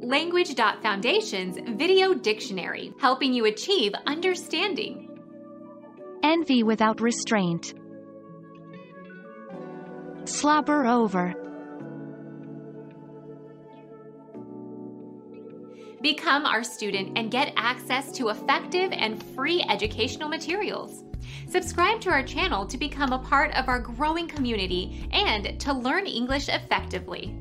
Language.Foundation's Video Dictionary, helping you achieve understanding. Envy without restraint. Slobber over. Become our student and get access to effective and free educational materials. Subscribe to our channel to become a part of our growing community and to learn English effectively.